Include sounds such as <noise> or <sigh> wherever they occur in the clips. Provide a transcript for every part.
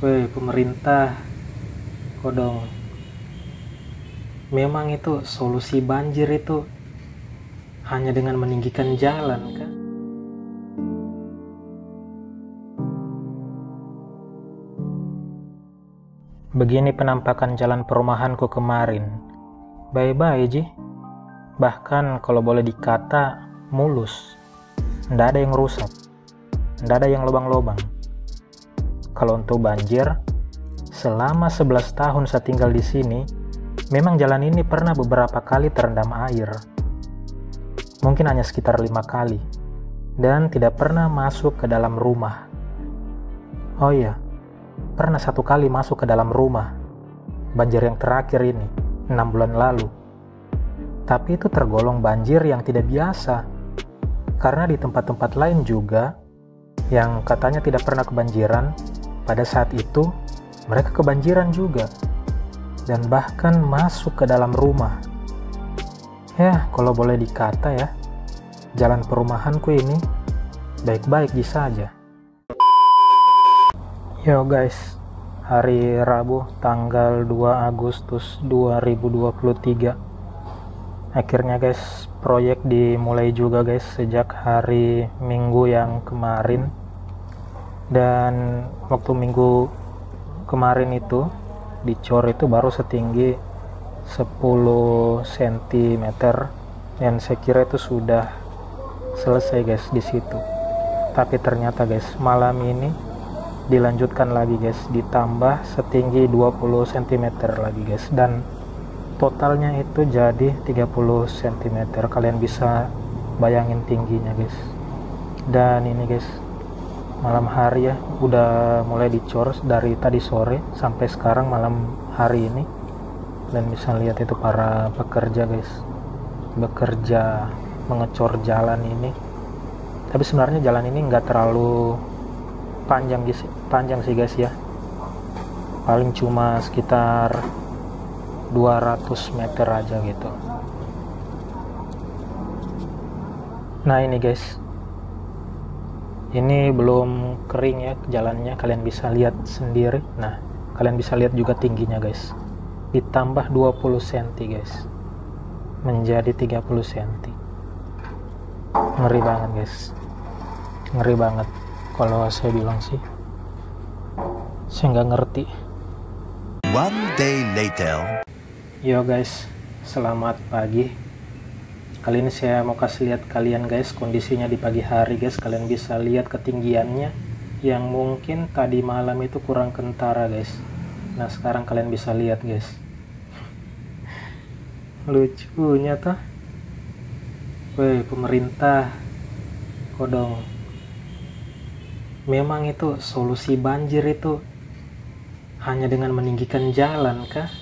Woi pemerintah kodong. Memang itu solusi banjir itu hanya dengan meninggikan jalan kan? Begini penampakan jalan perumahanku kemarin. Bye-bye Ji. Bahkan kalau boleh dikata mulus. Ndak ada yang rusak. Ndak ada yang lubang-lubang kalau untuk banjir, selama 11 tahun saya tinggal di sini, memang jalan ini pernah beberapa kali terendam air. Mungkin hanya sekitar lima kali, dan tidak pernah masuk ke dalam rumah. Oh iya, pernah satu kali masuk ke dalam rumah. Banjir yang terakhir ini, enam bulan lalu. Tapi itu tergolong banjir yang tidak biasa, karena di tempat-tempat lain juga yang katanya tidak pernah kebanjiran, pada saat itu, mereka kebanjiran juga dan bahkan masuk ke dalam rumah. Ya, kalau boleh dikata ya, jalan perumahanku ini baik-baik saja. Yo guys, hari Rabu tanggal 2 Agustus 2023. Akhirnya guys, proyek dimulai juga guys sejak hari Minggu yang kemarin dan waktu minggu kemarin itu dicor itu baru setinggi 10 cm dan saya kira itu sudah selesai guys di situ. Tapi ternyata guys malam ini dilanjutkan lagi guys. Ditambah setinggi 20 cm lagi guys. Dan totalnya itu jadi 30 cm kalian bisa bayangin tingginya guys. Dan ini guys malam hari ya udah mulai dicor dari tadi sore sampai sekarang malam hari ini. Dan bisa lihat itu para pekerja guys. Bekerja mengecor jalan ini. Tapi sebenarnya jalan ini nggak terlalu panjang guys panjang sih guys ya. Paling cuma sekitar 200 meter aja gitu. Nah ini guys ini belum kering ya jalannya kalian bisa lihat sendiri. Nah kalian bisa lihat juga tingginya guys. Ditambah 20 cm guys. Menjadi 30 cm ngeri banget guys. Ngeri banget kalau saya bilang sih. Saya nggak ngerti. One day later. Yo guys. Selamat pagi kali ini saya mau kasih lihat kalian guys kondisinya di pagi hari guys. Kalian bisa lihat ketinggiannya yang mungkin tadi malam itu kurang kentara guys. Nah sekarang kalian bisa lihat guys. <laughs> Lucunya tuh Woi pemerintah kodong. Memang itu solusi banjir itu hanya dengan meninggikan jalan kah?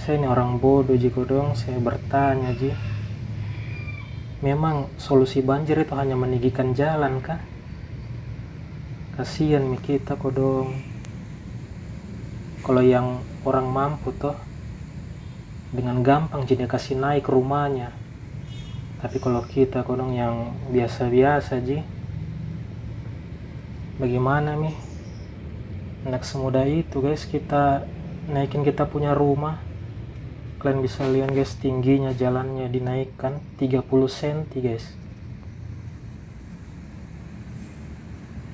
Saya ini orang bodoh ji kodong. Saya bertanya ji memang solusi banjir itu hanya meninggikan jalan kah? Kasihan mi kita kodong. Kalau yang orang mampu toh dengan gampang jadi kasih naik rumahnya. Tapi kalau kita kodong yang biasa-biasa ji, bagaimana mi? Anak semudah itu guys kita naikin kita punya rumah kalian bisa lihat guys. Tingginya jalannya dinaikkan 30 cm guys.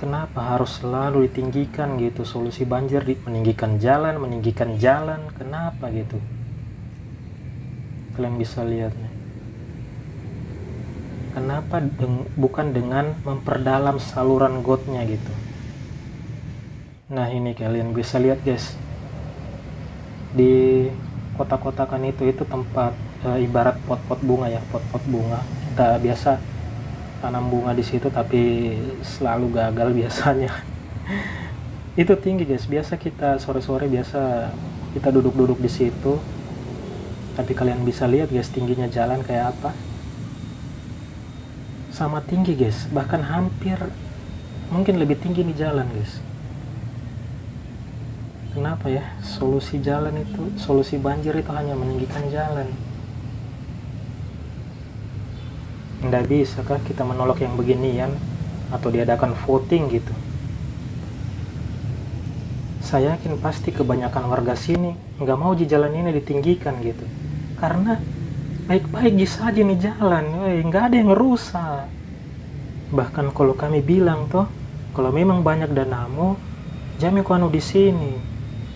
Kenapa harus selalu ditinggikan gitu? Solusi banjir di meninggikan jalan meninggikan jalan. Kenapa gitu? Kalian bisa lihat nih kenapa deng bukan dengan memperdalam saluran gotnya gitu? Nah ini kalian bisa lihat guys. Di kotak-kotakan itu itu tempat e, ibarat pot-pot bunga ya pot-pot bunga. Kita biasa tanam bunga di situ tapi selalu gagal <laughs> biasanya. Itu tinggi guys. Biasa kita sore-sore biasa kita duduk-duduk di situ. Tapi kalian bisa lihat guys tingginya jalan kayak apa. Sama tinggi guys. Bahkan hampir mungkin lebih tinggi nih jalan guys kenapa ya? Solusi jalan itu solusi banjir itu hanya meninggikan jalan. Tidak bisakah kita menolak yang beginian atau diadakan voting gitu? Saya yakin pasti kebanyakan warga sini nggak mau di jalan ini ditinggikan gitu. Karena baik-baik saja nih jalan nggak ada yang rusak. Bahkan kalau kami bilang toh kalau memang banyak danamu jamin anu di sini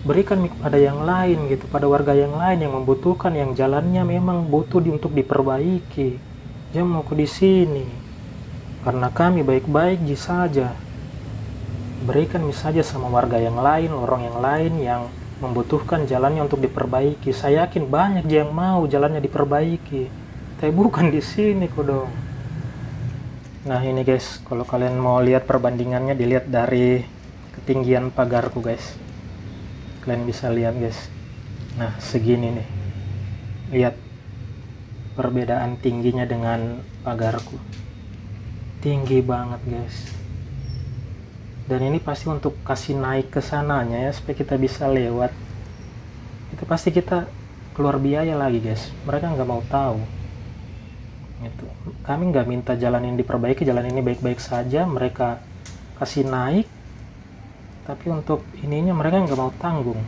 berikan pada yang lain gitu pada warga yang lain yang membutuhkan yang jalannya memang butuh di, untuk diperbaiki. Jangan mau ke di sini. Karena kami baik-baik saja. Berikan misalnya sama warga yang lain orang yang lain yang membutuhkan jalannya untuk diperbaiki. Saya yakin banyak yang mau jalannya diperbaiki. Tapi bukan di sini kok dong. Nah ini guys, kalau kalian mau lihat perbandingannya dilihat dari ketinggian pagarku guys. Kalian bisa lihat guys. Nah segini nih. Lihat perbedaan tingginya dengan pagarku. Tinggi banget guys. Dan ini pasti untuk kasih naik ke sananya ya supaya kita bisa lewat. Itu pasti kita keluar biaya lagi guys. Mereka nggak mau tahu itu kami nggak minta jalan ini diperbaiki jalan ini baik-baik saja mereka kasih naik tapi untuk ininya mereka nggak mau tanggung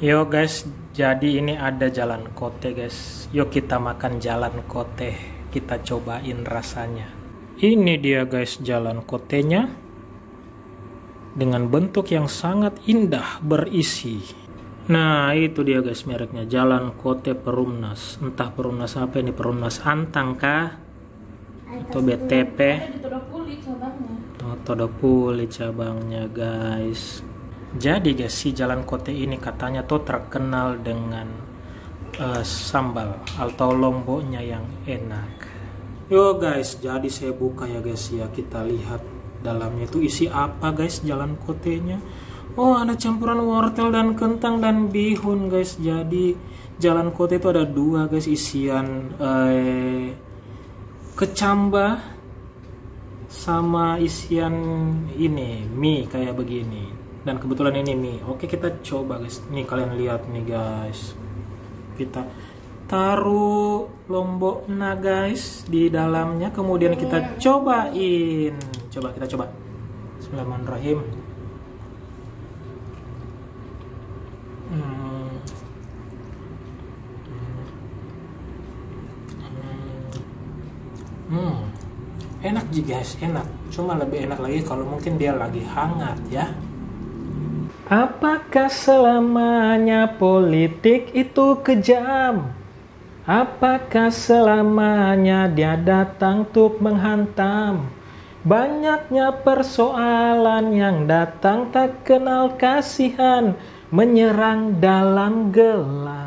Yo guys, jadi ini ada jalan kote guys. Yuk kita makan jalan kote. Kita cobain rasanya. Ini dia guys jalan kotenya. Dengan bentuk yang sangat indah berisi. Nah itu dia guys mereknya. Jalan kote Perumnas. Entah Perumnas apa ini. Perumnas Antang kah? Atau BTP. Todopuli cabangnya guys jadi guys, si Jalan Kote ini katanya tuh terkenal dengan uh, sambal atau lomboknya yang enak. Yo guys, jadi saya buka ya guys ya kita lihat dalamnya itu isi apa guys Jalan Kotenya. Oh ada campuran wortel dan kentang dan bihun guys. Jadi Jalan Kote itu ada dua guys isian eh, kecamba sama isian ini mie kayak begini dan kebetulan ini mie oke kita coba guys. Nih kalian lihat nih guys. Kita taruh lombok nah guys di dalamnya. Kemudian kita cobain. Coba kita coba. Bismillahirrahmanirrahim. Hmm. hmm. enak sih guys. Enak. Cuma lebih enak lagi kalau mungkin dia lagi hangat ya Apakah selamanya politik itu kejam? Apakah selamanya dia datang untuk menghantam? Banyaknya persoalan yang datang tak kenal kasihan, menyerang dalam gelap.